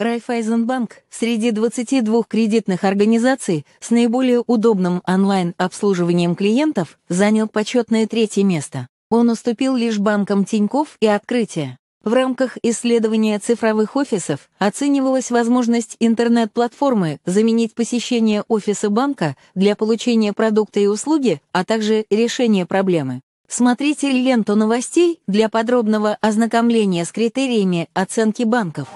Райфайзенбанк среди 22 кредитных организаций с наиболее удобным онлайн-обслуживанием клиентов занял почетное третье место. Он уступил лишь банкам Тинькофф и Открытие. В рамках исследования цифровых офисов оценивалась возможность интернет-платформы заменить посещение офиса банка для получения продукта и услуги, а также решения проблемы. Смотрите ленту новостей для подробного ознакомления с критериями оценки банков.